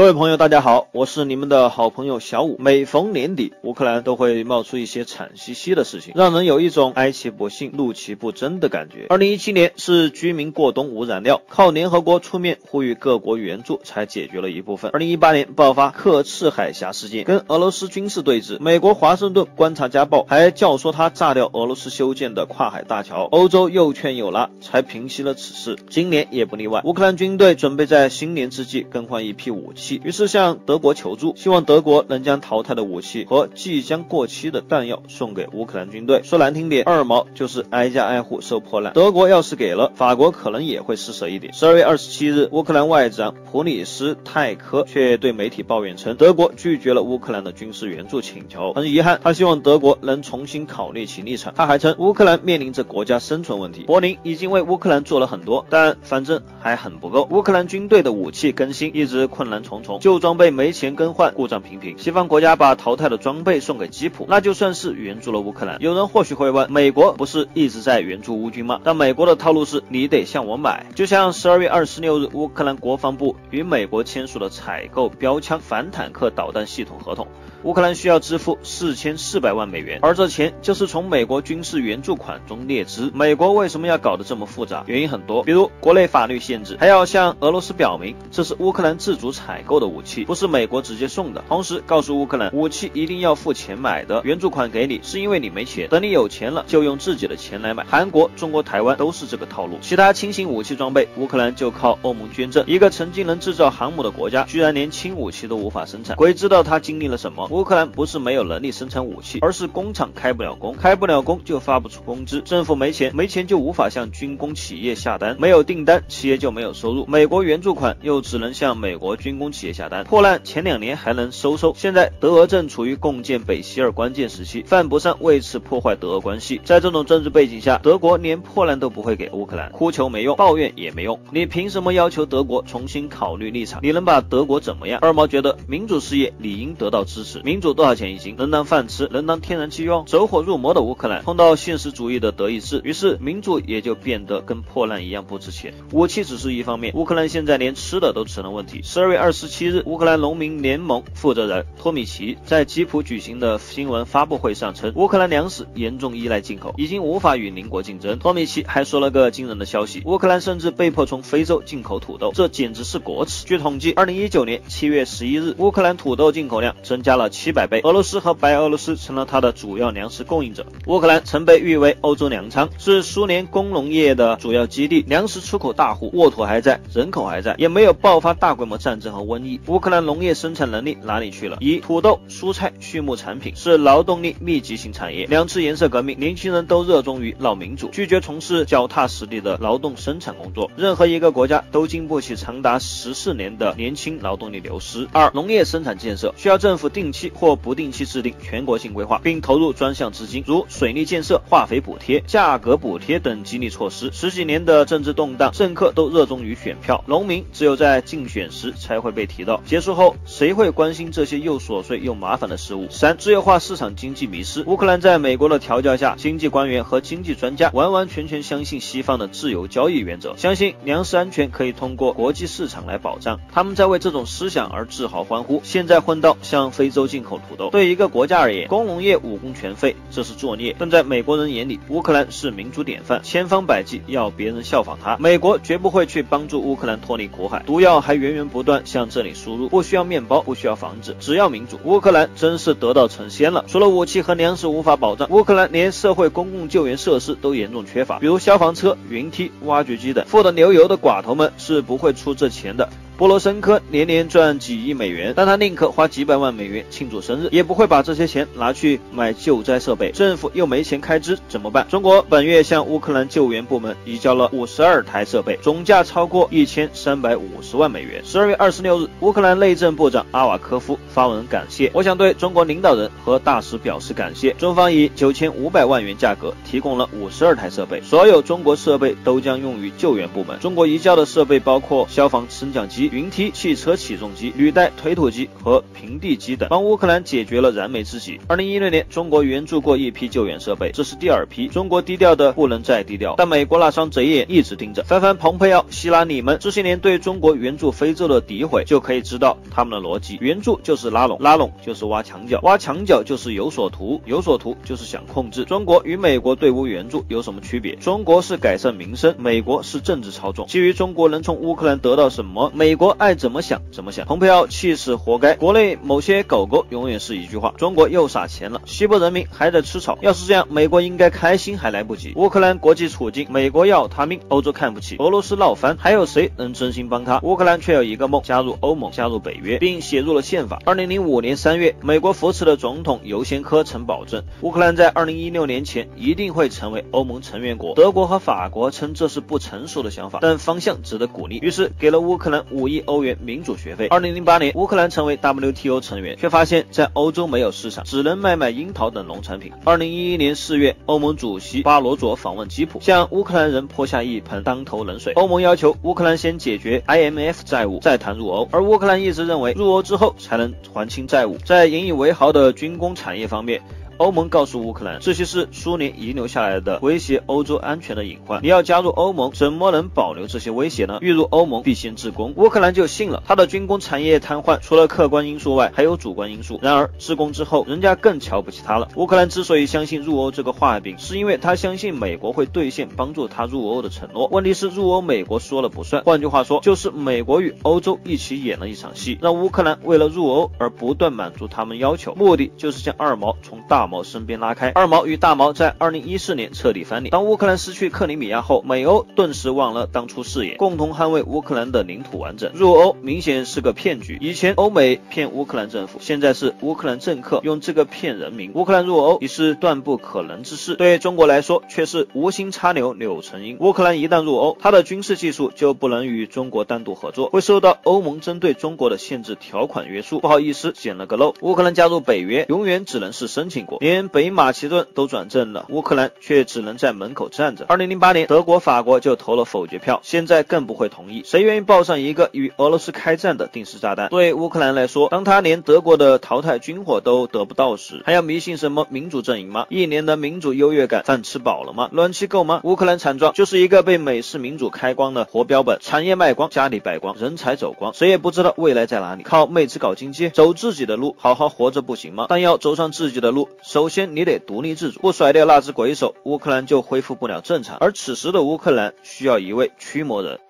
各位朋友，大家好，我是你们的好朋友小五。每逢年底，乌克兰都会冒出一些惨兮兮的事情，让人有一种哀其不幸，怒其不争的感觉。二零一七年是居民过冬无燃料，靠联合国出面呼吁各国援助才解决了一部分。二零一八年爆发克赤海峡事件，跟俄罗斯军事对峙，美国华盛顿观察家报还教唆他炸掉俄罗斯修建的跨海大桥，欧洲又劝又拉，才平息了此事。今年也不例外，乌克兰军队准备在新年之际更换一批武器。于是向德国求助，希望德国能将淘汰的武器和即将过期的弹药送给乌克兰军队。说难听点，二毛就是挨家挨户收破烂。德国要是给了，法国可能也会施舍一点。十二月二十七日，乌克兰外长普里斯泰科却对媒体抱怨称，德国拒绝了乌克兰的军事援助请求。很遗憾，他希望德国能重新考虑其立场。他还称，乌克兰面临着国家生存问题，柏林已经为乌克兰做了很多，但反正还很不够。乌克兰军队的武器更新一直困难重。重旧装备没钱更换，故障频频。西方国家把淘汰的装备送给基辅，那就算是援助了乌克兰。有人或许会问，美国不是一直在援助乌军吗？但美国的套路是，你得向我买。就像十二月二十六日，乌克兰国防部与美国签署了采购标枪反坦克导弹系统合同。乌克兰需要支付四千四百万美元，而这钱就是从美国军事援助款中列支。美国为什么要搞得这么复杂？原因很多，比如国内法律限制，还要向俄罗斯表明这是乌克兰自主采采购的武器，不是美国直接送的。同时告诉乌克兰，武器一定要付钱买的，援助款给你是因为你没钱，等你有钱了就用自己的钱来买。韩国、中国台湾都是这个套路。其他轻型武器装备，乌克兰就靠欧盟捐赠。一个曾经能制造航母的国家，居然连轻武器都无法生产，鬼知道他经历了什么。乌克兰不是没有能力生产武器，而是工厂开不了工，开不了工就发不出工资，政府没钱，没钱就无法向军工企业下单，没有订单，企业就没有收入。美国援助款又只能向美国军工企业下单，破烂前两年还能收收，现在德俄正处于共建北溪二关键时期，犯不上为此破坏德俄关系。在这种政治背景下，德国连破烂都不会给乌克兰，哭求没用，抱怨也没用。你凭什么要求德国重新考虑立场？你能把德国怎么样？二毛觉得民主事业理应得到支持，民主。多少钱一斤？能当饭吃，能当天然气用？走火入魔的乌克兰碰到现实主义的德意志，于是民主也就变得跟破烂一样不值钱。武器只是一方面，乌克兰现在连吃的都成了问题。十二月二十十七日，乌克兰农民联盟负责人托米奇在基辅举行的新闻发布会上称，乌克兰粮食严重依赖进口，已经无法与邻国竞争。托米奇还说了个惊人的消息：乌克兰甚至被迫从非洲进口土豆，这简直是国耻。据统计，二零一九年七月十一日，乌克兰土豆进口量增加了七百倍。俄罗斯和白俄罗斯成了它的主要粮食供应者。乌克兰曾被誉为欧洲粮仓，是苏联工农业的主要基地，粮食出口大户，沃土还在，人口还在，也没有爆发大规模战争和瘟疫。乌克兰农业生产能力哪里去了？一土豆、蔬菜、畜牧产品是劳动力密集型产业。两次颜色革命，年轻人都热衷于闹民主，拒绝从事脚踏实地的劳动生产工作。任何一个国家都经不起长达十四年的年轻劳动力流失。二农业生产建设需要政府定期或不定期制定全国性规划，并投入专项资金，如水利建设、化肥补贴、价格补贴等激励措施。十几年的政治动荡，政客都热衷于选票，农民只有在竞选时才会被被提到，结束后谁会关心这些又琐碎又麻烦的事物？三、自由化市场经济迷失。乌克兰在美国的调教下，经济官员和经济专家完完全全相信西方的自由交易原则，相信粮食安全可以通过国际市场来保障。他们在为这种思想而自豪欢呼。现在混到向非洲进口土豆。对一个国家而言，工农业武功全废，这是作孽。但在美国人眼里，乌克兰是民主典范，千方百计要别人效仿他。美国绝不会去帮助乌克兰脱离苦海，毒药还源源不断向这里输入。不需要面包，不需要房子，只要民主。乌克兰真是得道成仙了。除了武器和粮食无法保障，乌克兰连社会公共救援设施都严重缺乏，比如消防车、云梯、挖掘机等。富得流油的寡头们是不会出这钱的。波罗申科年年赚几亿美元，但他宁可花几百万美元庆祝生日，也不会把这些钱拿去买救灾设备。政府又没钱开支，怎么办？中国本月向乌克兰救援部门移交了五十二台设备，总价超过一千三百五十万美元。十二月二十六日，乌克兰内政部长阿瓦科夫发文感谢：“我想对中国领导人和大使表示感谢。中方以九千五百万元价格提供了五十二台设备，所有中国设备都将用于救援部门。中国移交的设备包括消防升降机。”云梯汽车起重机、履带推土机和平地机等，帮乌克兰解决了燃眉之急。二零一六年，中国援助过一批救援设备，这是第二批。中国低调的不能再低调，但美国那双贼眼一直盯着。翻翻蓬佩奥、希拉里们这些年对中国援助非洲的诋毁，就可以知道他们的逻辑：援助就是拉拢，拉拢就是挖墙脚，挖墙脚就是有所图，有所图就是想控制。中国与美国对乌援助有什么区别？中国是改善民生，美国是政治操纵。基于中国能从乌克兰得到什么，美国爱怎么想怎么想。蓬佩奥气死活该。国内某些狗狗永远是一句话：中国又撒钱了，西部人民还在吃草。要是这样，美国应该开心还来不及。乌克兰国际处境，美国要他命，欧洲看不起，俄罗斯闹翻，还有谁能真心帮他？乌克兰却有一个梦：加入欧盟，加入北约，并写入了宪法。二零零五年三月，美国扶持的总统尤先科曾保证，乌克兰在二零一六年前一定会成为欧盟成员国。德国和法国称这是不成熟的想法，但方向值得鼓励，于是给了乌克兰五亿欧元民主学费。二零零八年，乌克兰成为 WTO 成员，却发现，在欧洲没有市场，只能卖卖樱桃等农产品。二零一一年四月，欧盟主席巴罗佐访问基辅，向乌克兰人泼下一盆当头冷水。欧盟要求乌克兰先解决 IMF 债务，再谈入欧，而乌克兰一直认为入欧之后才能还清债务。在引以为豪的军工产业方面。欧盟告诉乌克兰，这些是苏联遗留下来的威胁欧洲安全的隐患。你要加入欧盟，怎么能保留这些威胁呢？欲入欧盟，必先自攻。乌克兰就信了，他的军工产业瘫痪，除了客观因素外，还有主观因素。然而自攻之后，人家更瞧不起他了。乌克兰之所以相信入欧这个画饼，是因为他相信美国会兑现帮助他入欧的承诺。问题是入欧，美国说了不算。换句话说，就是美国与欧洲一起演了一场戏，让乌克兰为了入欧而不断满足他们要求，目的就是将二毛从大。毛身边拉开，二毛与大毛在二零一四年彻底翻脸。当乌克兰失去克里米亚后，美欧顿时忘了当初誓言，共同捍卫乌克兰的领土完整。入欧明显是个骗局，以前欧美骗乌克兰政府，现在是乌克兰政客用这个骗人民。乌克兰入欧已是断不可能之事，对中国来说却是无心插柳柳成荫。乌克兰一旦入欧，它的军事技术就不能与中国单独合作，会受到欧盟针对中国的限制条款约束。不好意思，捡了个漏。乌克兰加入北约，永远只能是申请国。连北马其顿都转正了，乌克兰却只能在门口站着。二零零八年，德国、法国就投了否决票，现在更不会同意。谁愿意抱上一个与俄罗斯开战的定时炸弹？对乌克兰来说，当他连德国的淘汰军火都得不到时，还要迷信什么民主阵营吗？一年的民主优越感，饭吃饱了吗？暖气够吗？乌克兰惨状就是一个被美式民主开光的活标本，产业卖光，家里败光，人才走光，谁也不知道未来在哪里。靠妹子搞经济，走自己的路，好好活着不行吗？但要走上自己的路，首先。你得独立自主，不甩掉那只鬼手，乌克兰就恢复不了正常。而此时的乌克兰需要一位驱魔人。